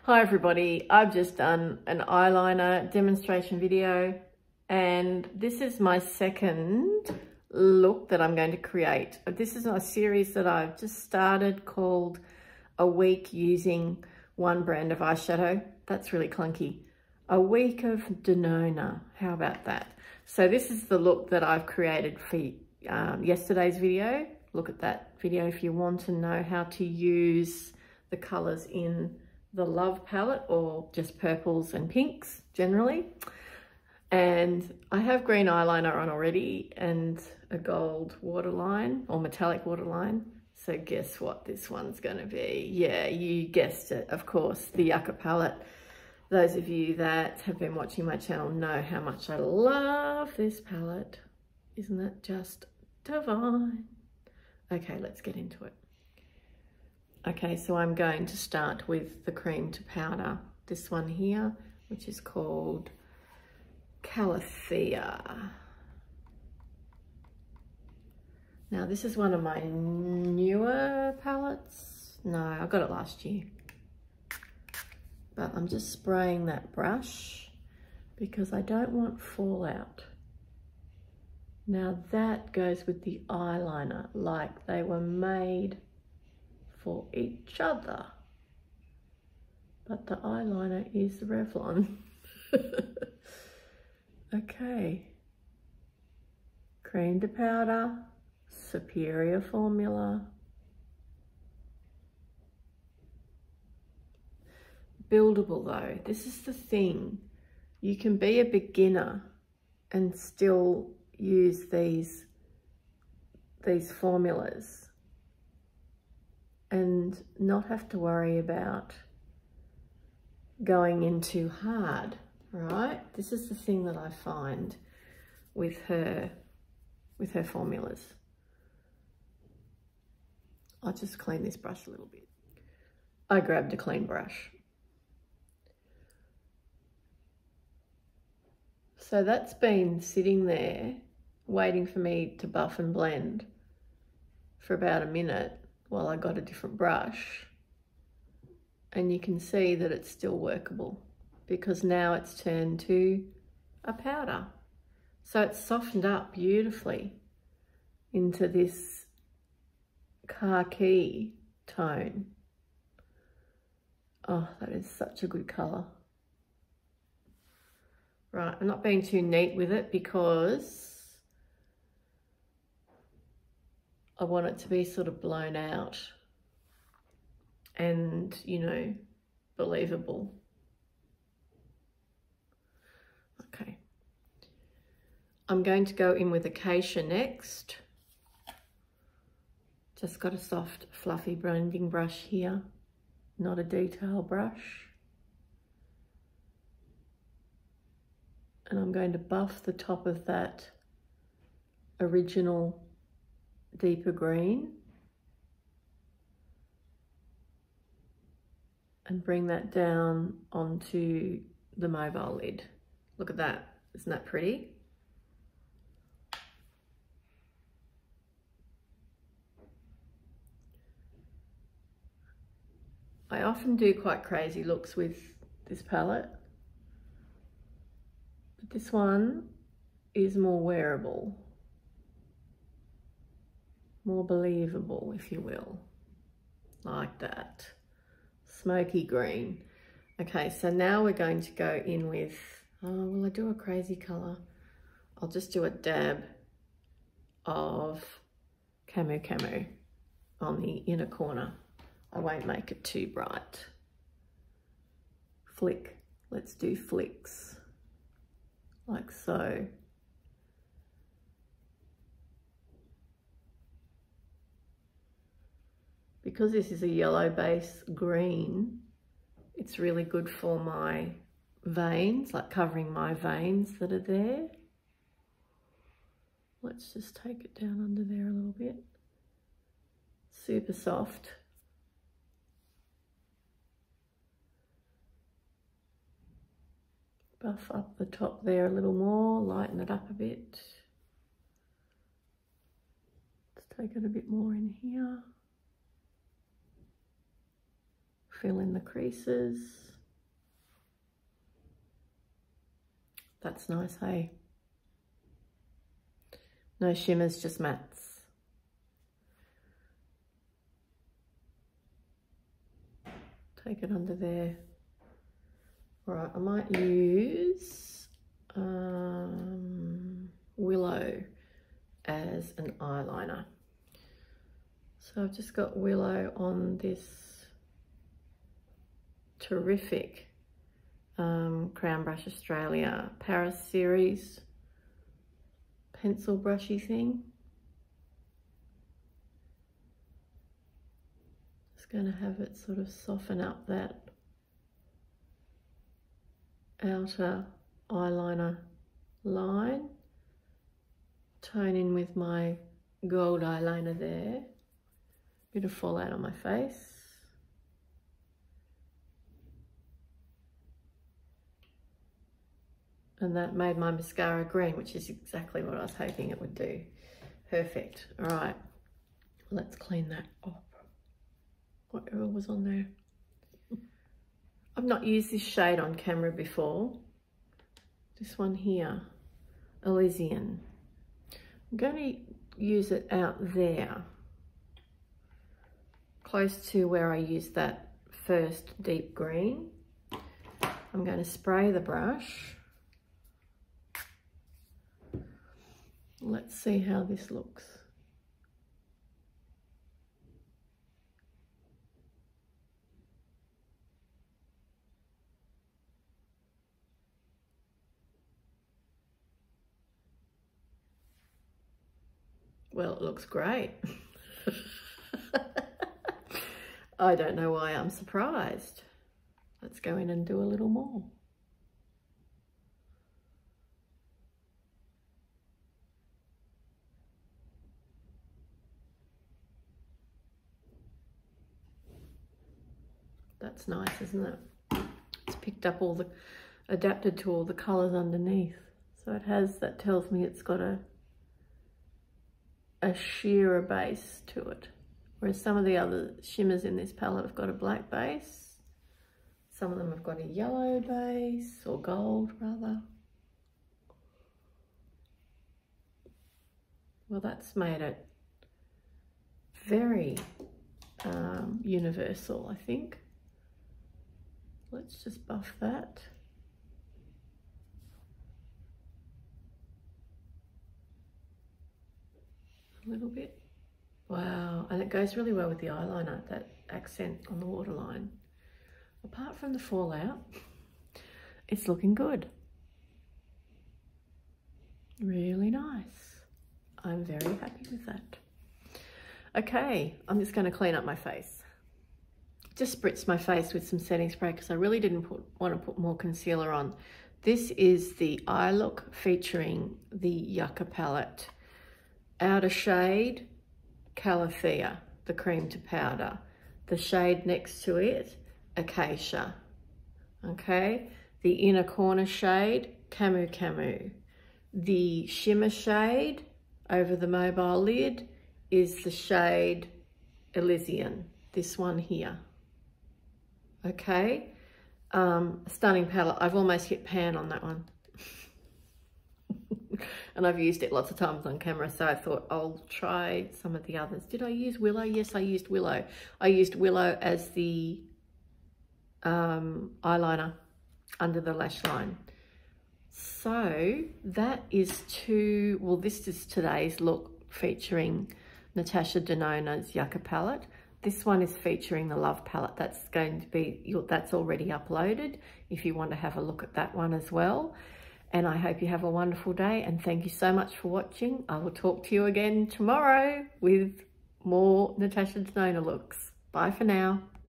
Hi everybody, I've just done an eyeliner demonstration video and this is my second look that I'm going to create. This is a series that I've just started called A Week Using One Brand of Eyeshadow. That's really clunky. A week of Denona, how about that? So this is the look that I've created for um, yesterday's video. Look at that video if you want to know how to use the colours in the Love palette or just purples and pinks generally. And I have green eyeliner on already and a gold waterline or metallic waterline. So guess what this one's going to be? Yeah, you guessed it, of course, the Yucca palette. Those of you that have been watching my channel know how much I love this palette. Isn't it just divine? Okay, let's get into it. Okay, so I'm going to start with the cream to powder. This one here, which is called Calathea. Now this is one of my newer palettes. No, I got it last year. But I'm just spraying that brush because I don't want fallout. Now that goes with the eyeliner, like they were made for each other. But the eyeliner is Revlon. okay. Cream to powder, superior formula. Buildable though, this is the thing. You can be a beginner and still use these, these formulas and not have to worry about going in too hard, right? This is the thing that I find with her, with her formulas. I'll just clean this brush a little bit. I grabbed a clean brush. So that's been sitting there waiting for me to buff and blend for about a minute while I got a different brush. And you can see that it's still workable because now it's turned to a powder. So it's softened up beautifully into this khaki tone. Oh, that is such a good colour. Right, I'm not being too neat with it because I want it to be sort of blown out and, you know, believable. Okay. I'm going to go in with Acacia next. Just got a soft, fluffy blending brush here, not a detail brush. And I'm going to buff the top of that original deeper green and bring that down onto the mobile lid. Look at that, isn't that pretty? I often do quite crazy looks with this palette, but this one is more wearable more believable, if you will, like that. Smoky green. Okay, so now we're going to go in with, oh, will I do a crazy colour? I'll just do a dab of Camu Camu on the inner corner. I won't make it too bright. Flick, let's do flicks, like so. Because this is a yellow base green, it's really good for my veins, like covering my veins that are there. Let's just take it down under there a little bit. Super soft. Buff up the top there a little more, lighten it up a bit. Let's take it a bit more in here. Fill in the creases. That's nice, hey? No shimmers, just mattes. Take it under there. All right, I might use um, Willow as an eyeliner. So I've just got Willow on this terrific um, Crown Brush Australia Paris series pencil brushy thing. Just going to have it sort of soften up that outer eyeliner line. Tone in with my gold eyeliner there. Bit of fallout on my face. And that made my mascara green, which is exactly what I was hoping it would do. Perfect. All right, let's clean that up. Whatever was on there. I've not used this shade on camera before. This one here, Elysian. I'm going to use it out there, close to where I used that first deep green. I'm going to spray the brush. Let's see how this looks. Well, it looks great. I don't know why I'm surprised. Let's go in and do a little more. That's nice, isn't it? It's picked up all the, adapted to all the colours underneath. So it has, that tells me it's got a a sheerer base to it. Whereas some of the other shimmers in this palette have got a black base. Some of them have got a yellow base, or gold rather. Well, that's made it very um, universal, I think. Let's just buff that. a little bit. Wow, and it goes really well with the eyeliner, that accent on the waterline. Apart from the fallout, it's looking good. Really nice. I'm very happy with that. Okay, I'm just going to clean up my face. Just spritz my face with some setting spray because I really didn't put, want to put more concealer on. This is the Eye Look featuring the Yucca palette outer shade, Calathea, the cream to powder. The shade next to it, Acacia. Okay, the inner corner shade, Camu Camu. The shimmer shade over the mobile lid is the shade Elysian, this one here. Okay, um, stunning palette. I've almost hit pan on that one and I've used it lots of times on camera so I thought I'll try some of the others. Did I use Willow? Yes, I used Willow. I used Willow as the um, eyeliner under the lash line. So that is to, well this is today's look featuring Natasha Denona's Yucca palette. This one is featuring the Love palette. That's going to be, that's already uploaded if you want to have a look at that one as well. And I hope you have a wonderful day and thank you so much for watching. I will talk to you again tomorrow with more Natasha Denona looks. Bye for now.